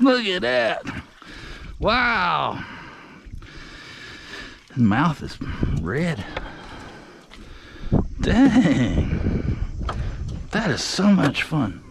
Look at that. Wow. His mouth is red. Dang. That is so much fun.